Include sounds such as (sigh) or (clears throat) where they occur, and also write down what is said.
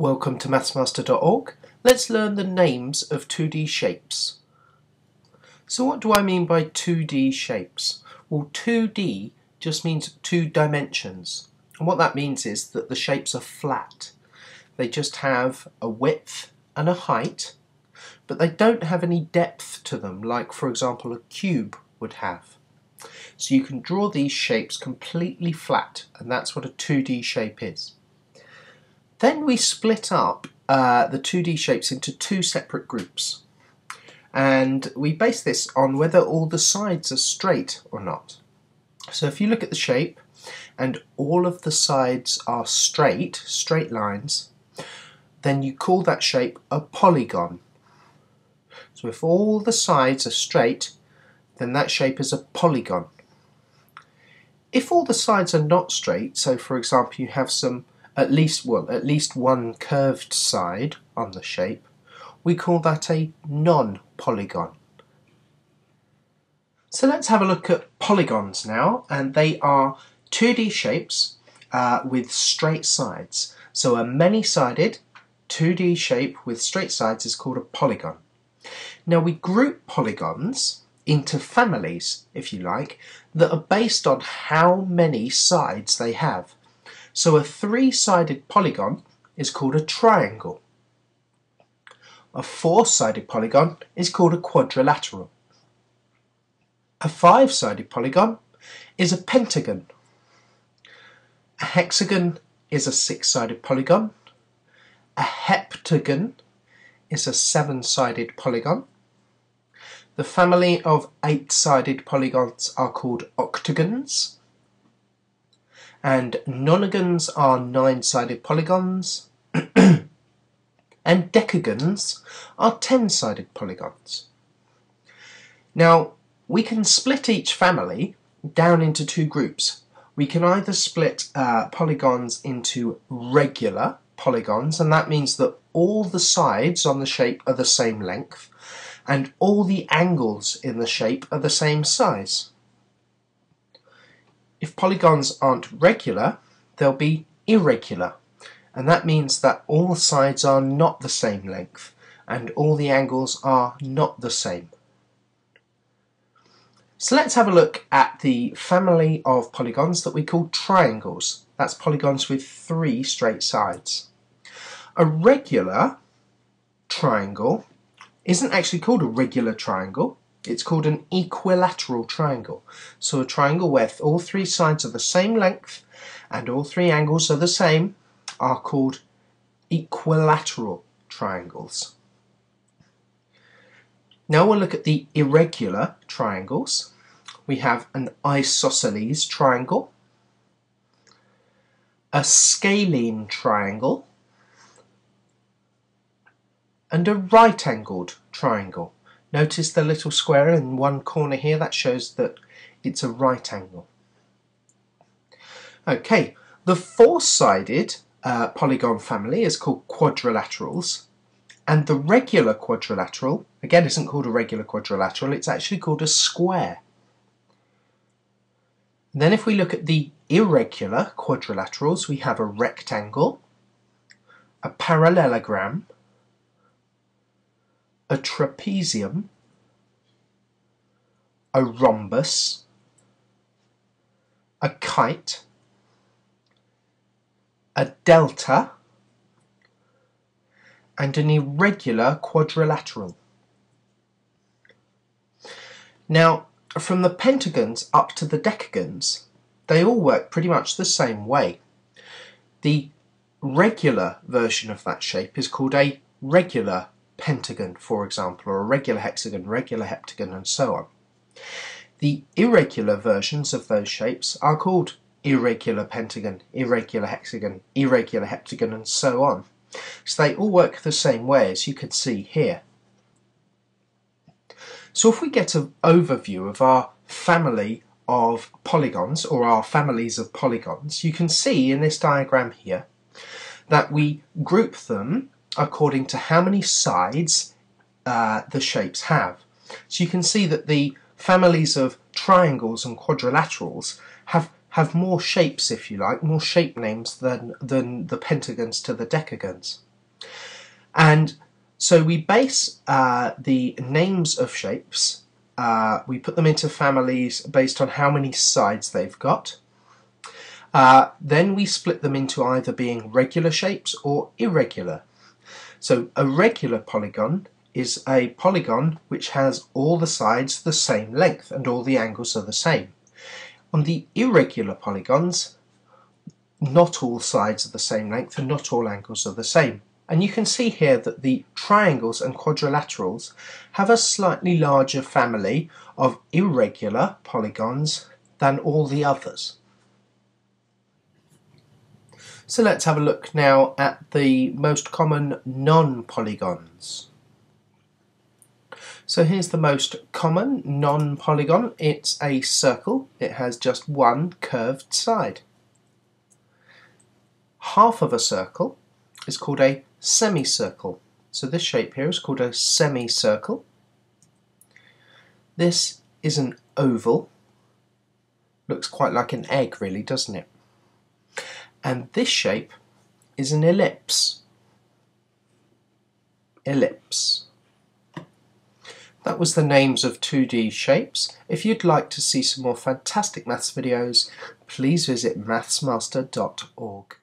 Welcome to mathsmaster.org. Let's learn the names of 2D shapes. So what do I mean by 2D shapes? Well 2D just means two dimensions and what that means is that the shapes are flat. They just have a width and a height but they don't have any depth to them like for example a cube would have. So you can draw these shapes completely flat and that's what a 2D shape is. Then we split up uh, the 2D shapes into two separate groups. And we base this on whether all the sides are straight or not. So if you look at the shape and all of the sides are straight, straight lines, then you call that shape a polygon. So if all the sides are straight, then that shape is a polygon. If all the sides are not straight, so for example you have some at least well at least one curved side on the shape we call that a non-polygon. So let's have a look at polygons now and they are 2D shapes uh, with straight sides. So a many-sided 2D shape with straight sides is called a polygon. Now we group polygons into families if you like that are based on how many sides they have so a three-sided polygon is called a triangle. A four-sided polygon is called a quadrilateral. A five-sided polygon is a pentagon. A hexagon is a six-sided polygon. A heptagon is a seven-sided polygon. The family of eight-sided polygons are called octagons and nonagons are nine-sided polygons (clears throat) and decagons are ten-sided polygons. Now we can split each family down into two groups. We can either split uh, polygons into regular polygons and that means that all the sides on the shape are the same length and all the angles in the shape are the same size. Polygons aren't regular, they'll be irregular. And that means that all the sides are not the same length and all the angles are not the same. So let's have a look at the family of polygons that we call triangles. That's polygons with three straight sides. A regular triangle isn't actually called a regular triangle. It's called an equilateral triangle. So a triangle where all three sides are the same length and all three angles are the same are called equilateral triangles. Now we'll look at the irregular triangles. We have an isosceles triangle, a scalene triangle, and a right-angled triangle. Notice the little square in one corner here, that shows that it's a right angle. Okay, the four-sided uh, polygon family is called quadrilaterals, and the regular quadrilateral, again isn't called a regular quadrilateral, it's actually called a square. then if we look at the irregular quadrilaterals, we have a rectangle, a parallelogram, a trapezium, a rhombus, a kite, a delta, and an irregular quadrilateral. Now, from the pentagons up to the decagons, they all work pretty much the same way. The regular version of that shape is called a regular pentagon, for example, or a regular hexagon, regular heptagon, and so on. The irregular versions of those shapes are called irregular pentagon, irregular hexagon, irregular heptagon, and so on. So they all work the same way, as you can see here. So if we get an overview of our family of polygons, or our families of polygons, you can see in this diagram here that we group them according to how many sides uh, the shapes have. So you can see that the families of triangles and quadrilaterals have have more shapes, if you like, more shape names than, than the pentagons to the decagons. And so we base uh, the names of shapes, uh, we put them into families based on how many sides they've got. Uh, then we split them into either being regular shapes or irregular. So a regular polygon is a polygon which has all the sides the same length and all the angles are the same. On the irregular polygons, not all sides are the same length and not all angles are the same. And you can see here that the triangles and quadrilaterals have a slightly larger family of irregular polygons than all the others. So let's have a look now at the most common non-polygons. So here's the most common non-polygon. It's a circle. It has just one curved side. Half of a circle is called a semicircle. So this shape here is called a semicircle. This is an oval. Looks quite like an egg really, doesn't it? And this shape is an ellipse. Ellipse. That was the names of 2D shapes. If you'd like to see some more fantastic maths videos, please visit mathsmaster.org.